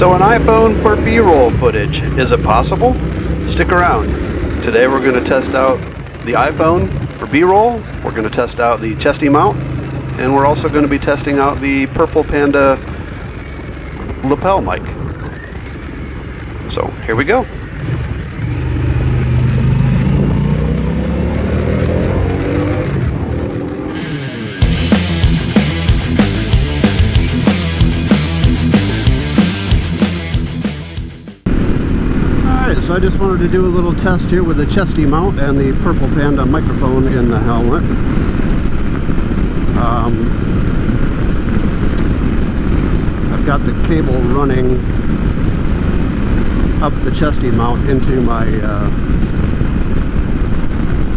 So an iPhone for B-roll footage, is it possible? Stick around. Today we're going to test out the iPhone for B-roll, we're going to test out the chesty mount, and we're also going to be testing out the Purple Panda lapel mic. So here we go. I just wanted to do a little test here with the chesty mount and the Purple Panda microphone in the helmet. Um, I've got the cable running up the chesty mount into my uh,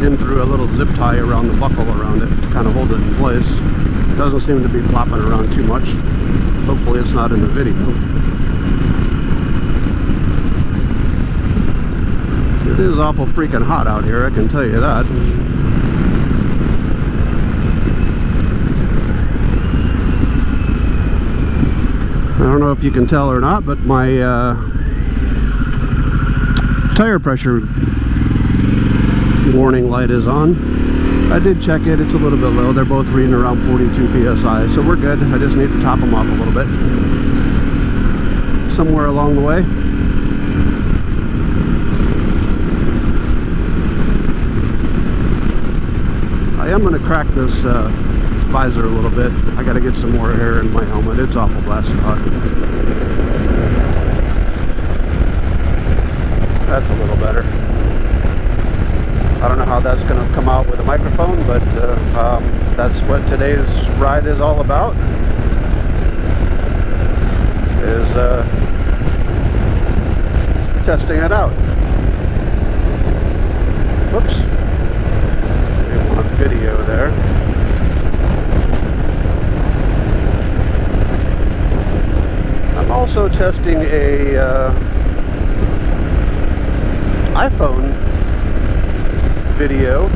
in through a little zip tie around the buckle around it to kind of hold it in place. It doesn't seem to be flopping around too much. Hopefully it's not in the video. It is awful freaking hot out here, I can tell you that. I don't know if you can tell or not, but my uh, tire pressure warning light is on. I did check it, it's a little bit low. They're both reading around 42 psi, so we're good. I just need to top them off a little bit. Somewhere along the way. Am going to crack this uh, visor a little bit. I got to get some more air in my helmet. It's awful blasted hot. That's a little better. I don't know how that's going to come out with a microphone, but uh, um, that's what today's ride is all about. Is uh, testing it out. Whoops video there. I'm also testing a uh, iPhone video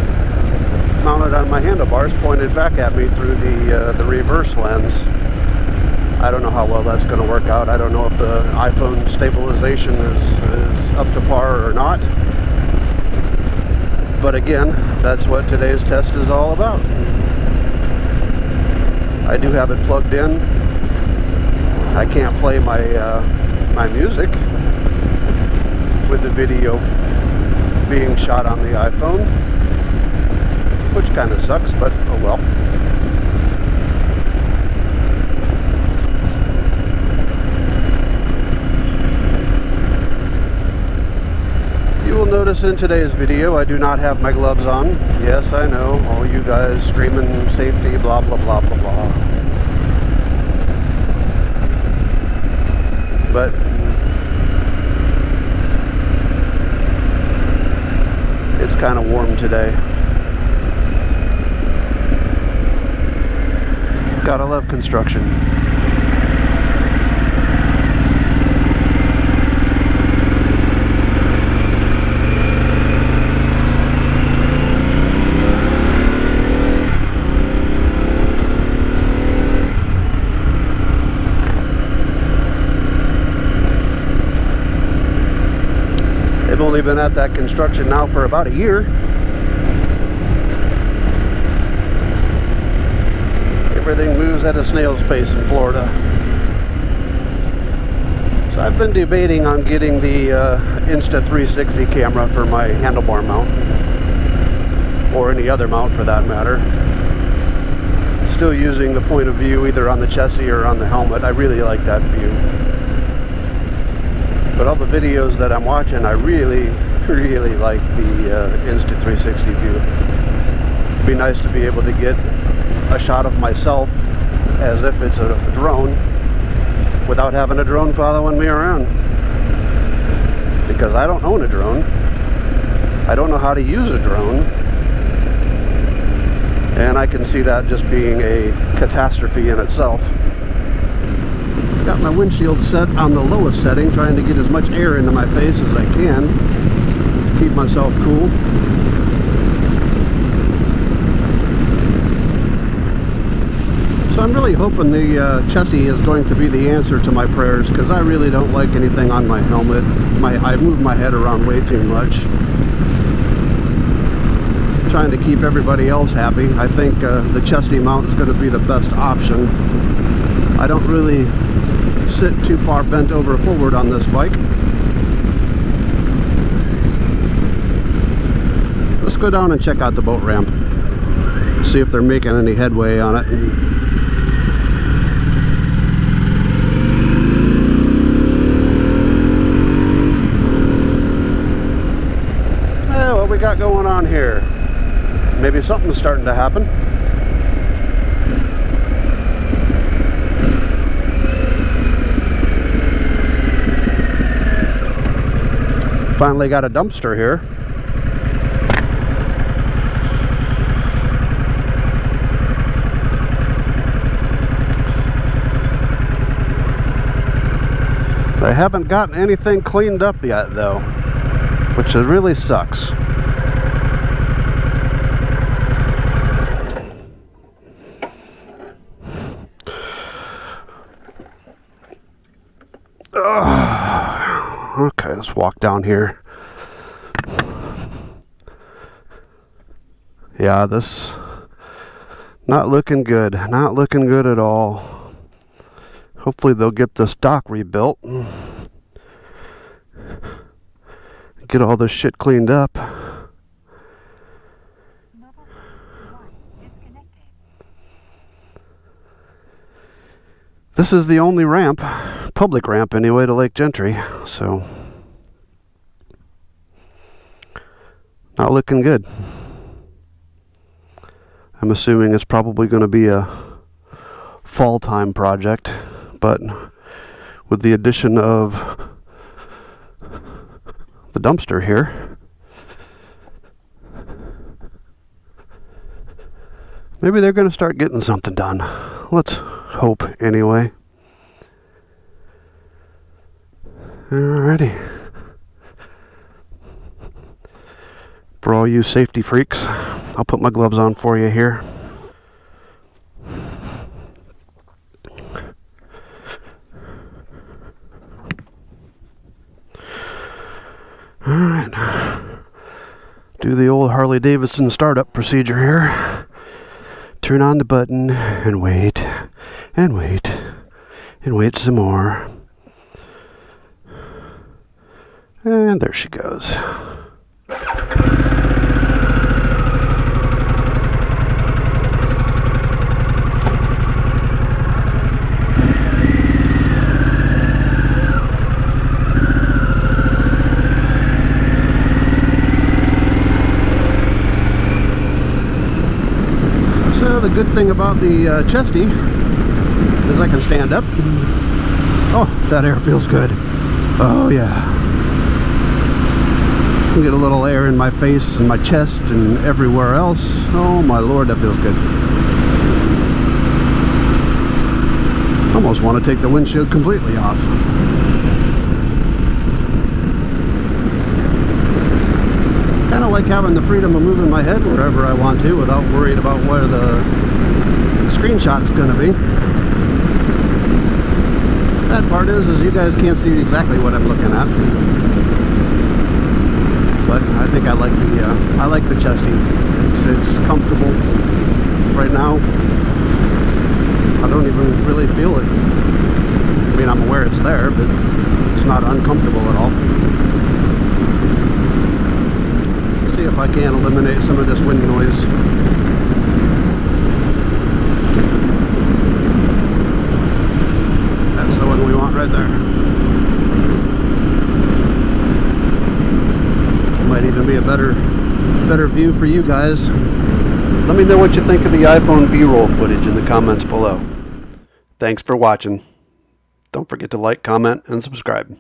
mounted on my handlebars pointed back at me through the uh, the reverse lens. I don't know how well that's going to work out. I don't know if the iPhone stabilization is, is up to par or not. But again, that's what today's test is all about. I do have it plugged in. I can't play my uh, my music with the video being shot on the iPhone, which kind of sucks, but oh well. In today's video I do not have my gloves on. Yes, I know, all you guys screaming safety, blah, blah, blah, blah, blah. But it's kind of warm today. Gotta love construction. Been at that construction now for about a year. Everything moves at a snail's pace in Florida. So I've been debating on getting the uh, Insta360 camera for my handlebar mount. Or any other mount for that matter. Still using the point of view either on the chesty or on the helmet. I really like that view. But all the videos that I'm watching, I really, really like the uh, Insta360 view. It'd be nice to be able to get a shot of myself as if it's a drone without having a drone following me around. Because I don't own a drone. I don't know how to use a drone. And I can see that just being a catastrophe in itself. Got my windshield set on the lowest setting, trying to get as much air into my face as I can. Keep myself cool. So I'm really hoping the uh, Chesty is going to be the answer to my prayers because I really don't like anything on my helmet. My I move my head around way too much. Trying to keep everybody else happy. I think uh, the Chesty mount is going to be the best option. I don't really sit too far bent over forward on this bike. Let's go down and check out the boat ramp. See if they're making any headway on it. Eh, what we got going on here? Maybe something's starting to happen. Finally got a dumpster here. They haven't gotten anything cleaned up yet though, which really sucks. okay, let's walk down here. Yeah, this not looking good. Not looking good at all. Hopefully they'll get this dock rebuilt. Get all this shit cleaned up. This is the only ramp public ramp anyway to Lake Gentry, so not looking good. I'm assuming it's probably going to be a fall time project, but with the addition of the dumpster here, maybe they're going to start getting something done. Let's hope anyway. Alrighty. For all you safety freaks, I'll put my gloves on for you here. Alright. Do the old Harley Davidson startup procedure here. Turn on the button and wait and wait and wait some more. And there she goes. So the good thing about the uh, Chesty is I can stand up. Oh, that air feels good. Oh yeah get a little air in my face and my chest and everywhere else. Oh my lord, that feels good. Almost want to take the windshield completely off. Kind of like having the freedom of moving my head wherever I want to without worried about where the screenshot's going to be. Bad part is, is you guys can't see exactly what I'm looking at but I think I like the uh, I like the chesty. It's, it's comfortable right now. I don't even really feel it. I mean, I'm aware it's there, but it's not uncomfortable at all. See if I can eliminate some of this wind noise. That's the one we want right there. might even be a better better view for you guys. Let me know what you think of the iPhone B-roll footage in the comments below. Thanks for watching. Don't forget to like, comment, and subscribe.